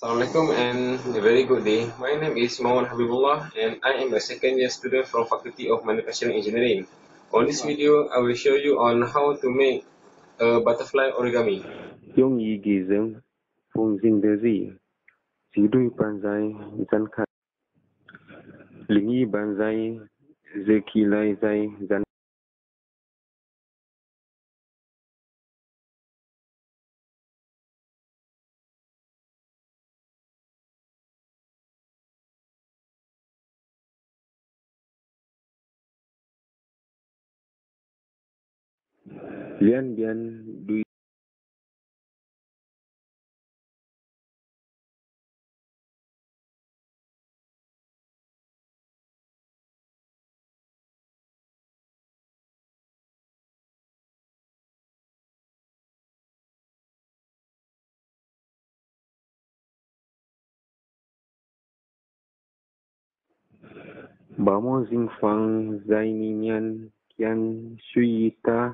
Assalamualaikum and a very good day. My name is Muhammad Habibullah and I am a second year student from Faculty of Manufacturing Engineering. On this video, I will show you on how to make a butterfly origami. 用一个人风筝的人，一对半在展开，另一半在热起来在展。 Lian bian dui Bamo Zing Fang Zaini Kian Shui Ta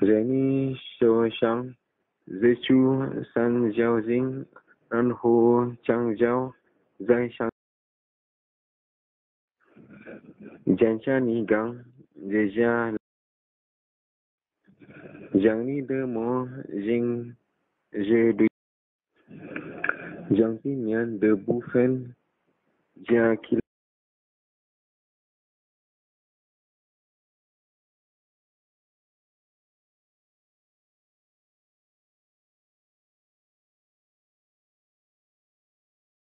这里手上最初三角形，然后将角再向，将下你讲，这家让你的毛已经觉得，将前面的部分加起。